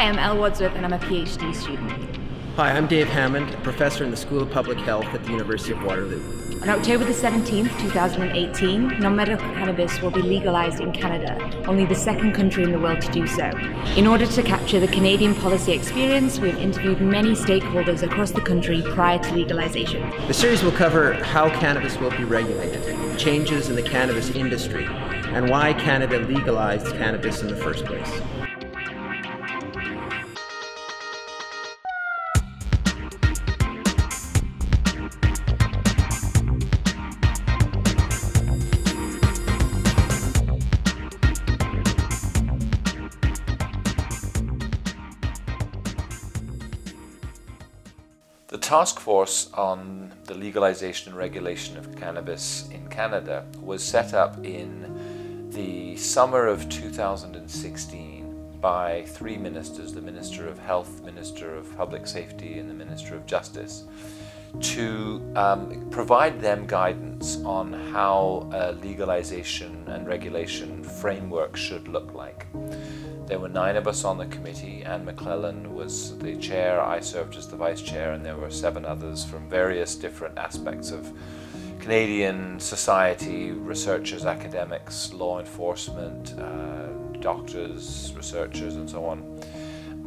Hi, I'm Elle Wadsworth, and I'm a PhD student. Hi, I'm Dave Hammond, a professor in the School of Public Health at the University of Waterloo. On October the 17th, 2018, non medical cannabis will be legalised in Canada, only the second country in the world to do so. In order to capture the Canadian policy experience, we have interviewed many stakeholders across the country prior to legalisation. The series will cover how cannabis will be regulated, changes in the cannabis industry, and why Canada legalised cannabis in the first place. The task force on the legalization and regulation of cannabis in Canada was set up in the summer of 2016 by three ministers the Minister of Health, Minister of Public Safety, and the Minister of Justice to um, provide them guidance on how a legalization and regulation framework should look like. There were nine of us on the committee. Anne McLellan was the chair, I served as the vice chair, and there were seven others from various different aspects of Canadian society, researchers, academics, law enforcement, uh, doctors, researchers, and so on.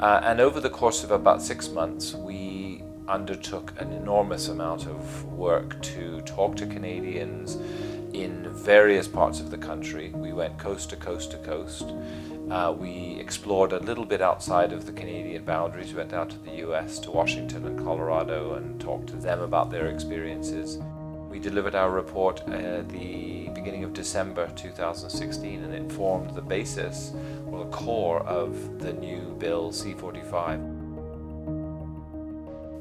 Uh, and over the course of about six months, we undertook an enormous amount of work to talk to Canadians in various parts of the country. We went coast to coast to coast. Uh, we explored a little bit outside of the Canadian boundaries. We went out to the US, to Washington and Colorado, and talked to them about their experiences. We delivered our report at the beginning of December 2016, and it formed the basis or the core of the new bill C45.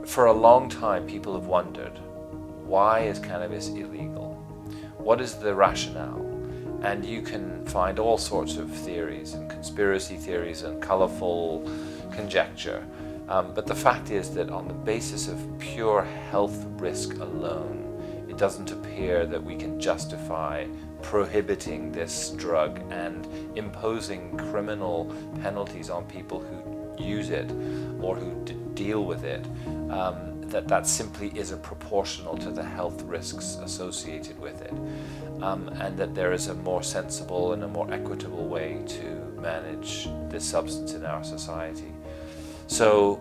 For a long time, people have wondered why is cannabis illegal? What is the rationale? And you can find all sorts of theories and conspiracy theories and colorful conjecture. Um, but the fact is that on the basis of pure health risk alone, it doesn't appear that we can justify prohibiting this drug and imposing criminal penalties on people who use it or who deal with it. Um, that that simply isn't proportional to the health risks associated with it, um, and that there is a more sensible and a more equitable way to manage this substance in our society. So,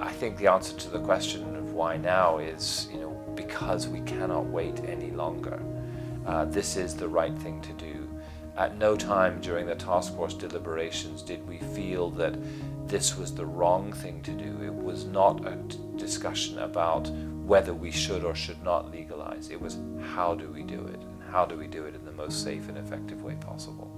I think the answer to the question of why now is, you know, because we cannot wait any longer. Uh, this is the right thing to do. At no time during the task force deliberations did we feel that this was the wrong thing to do. It was not a discussion about whether we should or should not legalize. It was how do we do it and how do we do it in the most safe and effective way possible.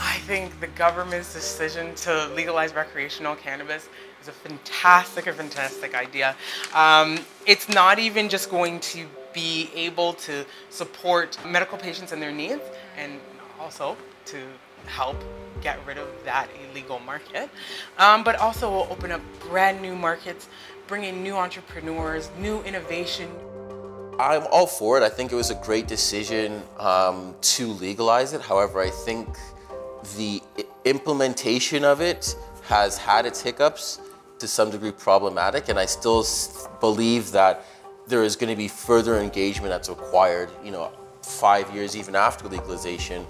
I think the government's decision to legalize recreational cannabis is a fantastic, a fantastic idea. Um, it's not even just going to be able to support medical patients and their needs and also to help get rid of that illegal market, um, but also will open up brand new markets, bring in new entrepreneurs, new innovation. I'm all for it. I think it was a great decision um, to legalize it. However, I think the implementation of it has had its hiccups to some degree problematic, and I still believe that there is going to be further engagement that's required, you know, five years even after legalization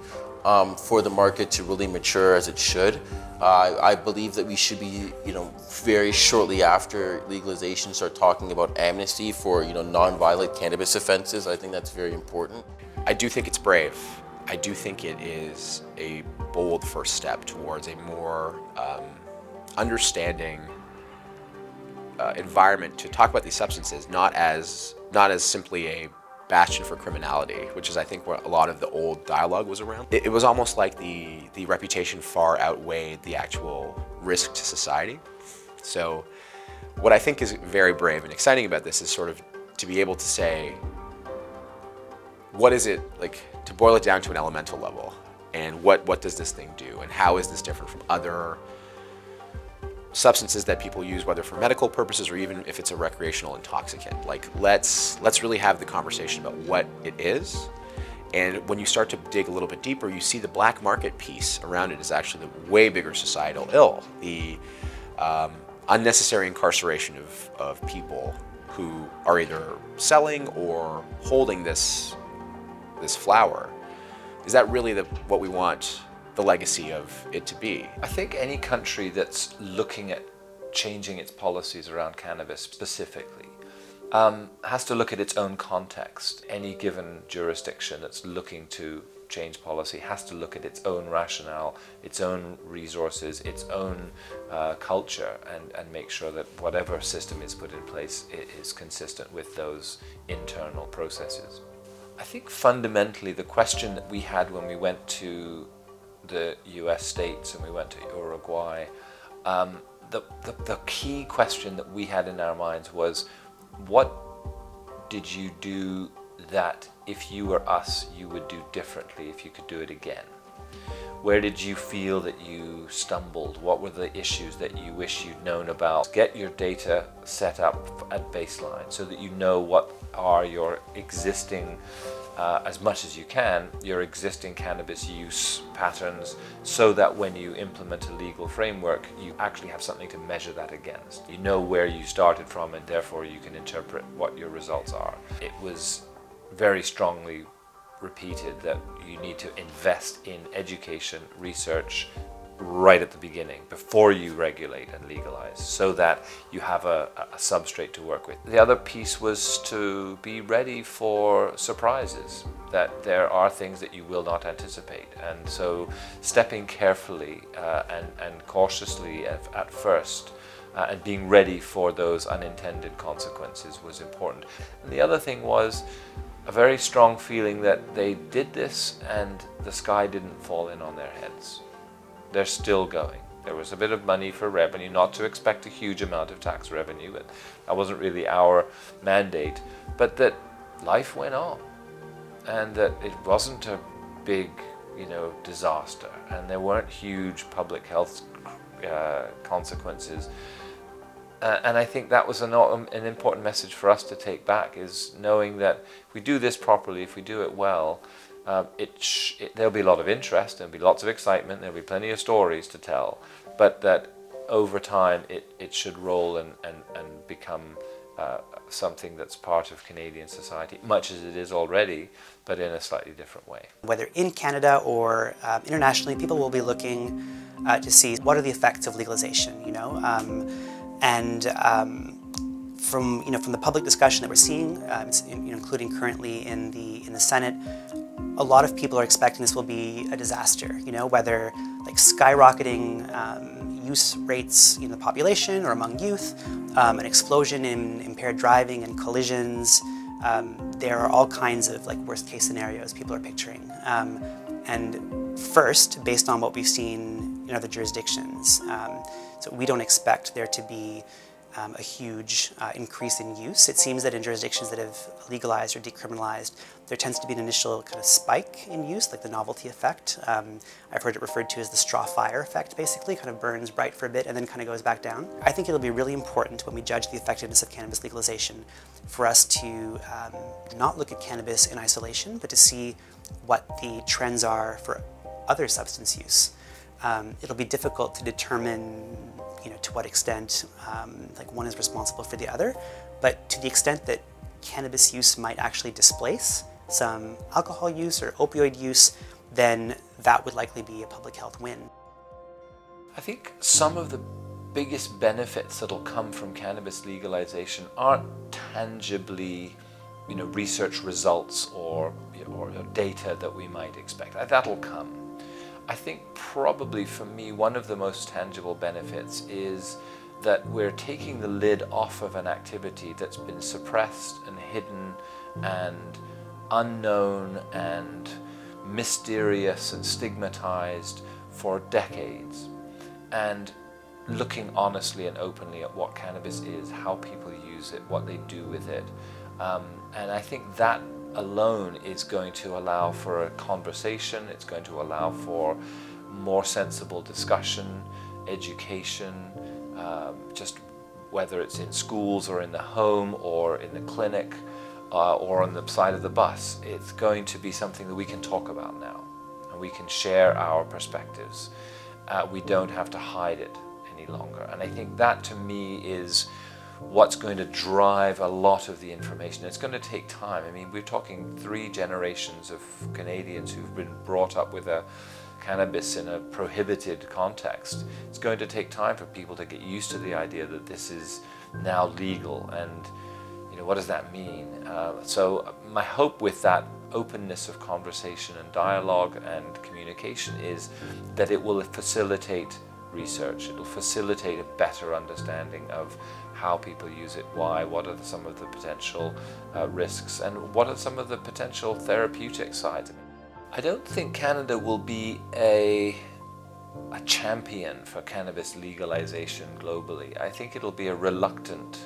um, for the market to really mature as it should. Uh, I believe that we should be, you know, very shortly after legalization start talking about amnesty for, you know, non-violent cannabis offenses. I think that's very important. I do think it's brave. I do think it is a bold first step towards a more um, understanding uh, environment to talk about these substances, not as not as simply a bastion for criminality, which is I think what a lot of the old dialogue was around. It, it, was almost like the, the reputation far outweighed the actual risk to society. So what I think is very brave and exciting about this is sort of to be able to say, what is it, like to boil it down to an elemental level, and what, what does this thing do, and how is this different from other substances that people use, whether for medical purposes or even if it's a recreational intoxicant. Like let's let's really have the conversation about what it is And when you start to dig a little bit deeper, you see the black market piece around it is actually the way bigger societal ill. The um, unnecessary incarceration of, of people who are either selling or holding this, this flower. Is that really the, what we want the legacy of it to be? I think any country that's looking at changing its policies around cannabis specifically um, has to look at its own context. Any given jurisdiction that's looking to change policy has to look at its own rationale, its own resources, its own uh, culture, and, and make sure that whatever system is put in place is consistent with those internal processes. I think fundamentally the question that we had when we went to the US states and we went to Uruguay, um, the, the, the key question that we had in our minds was what did you do that if you were us, you would do differently if you could do it again? Where did you feel that you stumbled? What were the issues that you wish you'd known about? Get your data set up at baseline so that you know what are your existing uh, as much as you can your existing cannabis use patterns so that when you implement a legal framework you actually have something to measure that against. You know where you started from and therefore you can interpret what your results are. It was very strongly repeated that you need to invest in education, research, right at the beginning before you regulate and legalize so that you have a, a, substrate to work with. The other piece was to be ready for surprises, that there are things that you will not anticipate. And so stepping carefully uh, and, and cautiously at, at first uh, and being ready for those unintended consequences was important. And the other thing was a very strong feeling that they did this and the sky didn't fall in on their heads they're still going. There was a bit of money for revenue, not to expect a huge amount of tax revenue, but that wasn't really our mandate, but that life went on and that it wasn't a big, you know, disaster and there weren't huge public health uh, consequences. Uh, and I think that was an, an important message for us to take back is knowing that if we do this properly, if we do it well, um, it, it, there'll be a lot of interest, there'll be lots of excitement, there'll be plenty of stories to tell, but that over time it, it should roll and, and, and become uh, something that's part of Canadian society, much as it is already, but in a slightly different way. Whether in Canada or um, internationally, people will be looking uh, to see what are the effects of legalization, you know, um, and um, from you know from the public discussion that we're seeing, um, including currently in the in the Senate, a lot of people are expecting this will be a disaster, you know, whether like skyrocketing um, use rates in the population or among youth, um, an explosion in impaired driving and collisions. Um, there are all kinds of like worst case scenarios people are picturing. Um, and first, based on what we've seen in other jurisdictions, um, so we don't expect there to be um, a huge uh, increase in use. It seems that in jurisdictions that have legalized or decriminalized, there tends to be an initial kind of spike in use, like the novelty effect. Um, I've heard it referred to as the straw fire effect, basically, kind of burns bright for a bit and then kind of goes back down. I think it'll be really important when we judge the effectiveness of cannabis legalization for us to um, not look at cannabis in isolation, but to see what the trends are for other substance use. Um, it'll be difficult to determine you know, to what extent um, like one is responsible for the other, but to the extent that cannabis use might actually displace some alcohol use or opioid use, then that would likely be a public health win. I think some of the biggest benefits that'll come from cannabis legalization aren't tangibly you know, research results or, or data that we might expect. That'll come. I think probably for me one of the most tangible benefits is that we're taking the lid off of an activity that's been suppressed and hidden and unknown and mysterious and stigmatized for decades and looking honestly and openly at what cannabis is, how people use it, what they do with it. Um, and I think that alone is going to allow for a conversation, it's going to allow for more sensible discussion, education, um, just whether it's in schools or in the home or in the clinic, uh, or on the side of the bus. It's going to be something that we can talk about now and we can share our perspectives. Uh, we don't have to hide it any longer. And I think that to me is what's going to drive a lot of the information. It's going to take time. I mean, we're talking three generations of Canadians who've been brought up with a cannabis in a prohibited context. It's going to take time for people to get used to the idea that this is now legal and you know what does that mean? Uh, so my hope with that openness of conversation and dialogue and communication is that it will facilitate research. It'll facilitate a better understanding of how people use it, why, what are some of the potential uh, risks, and what are some of the potential therapeutic sides. I don't think Canada will be a a champion for cannabis legalization globally. I think it'll be a reluctant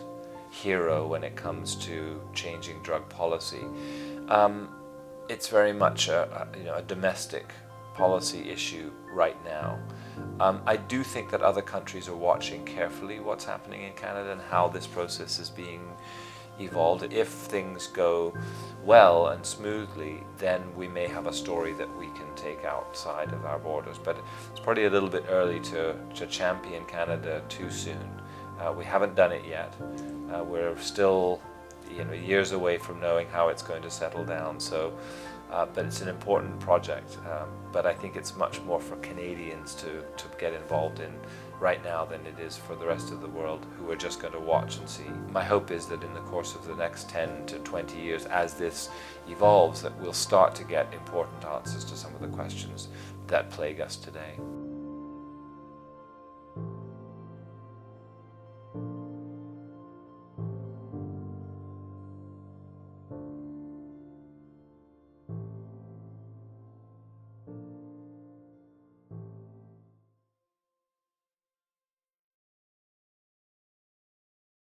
hero when it comes to changing drug policy. Um, it's very much a, a, you know, a domestic policy issue right now. Um, I do think that other countries are watching carefully what's happening in Canada and how this process is being evolved. If things go well and smoothly, then we may have a story that we can take outside of our borders. But it's probably a little bit early to, to champion Canada too soon. Uh, we haven't done it yet. Uh, we're still you know, years away from knowing how it's going to settle down. So, uh, but it's an important project. Um, but I think it's much more for Canadians to, to get involved in right now than it is for the rest of the world who are just going to watch and see. My hope is that in the course of the next 10 to 20 years, as this evolves, that we'll start to get important answers to some of the questions that plague us today.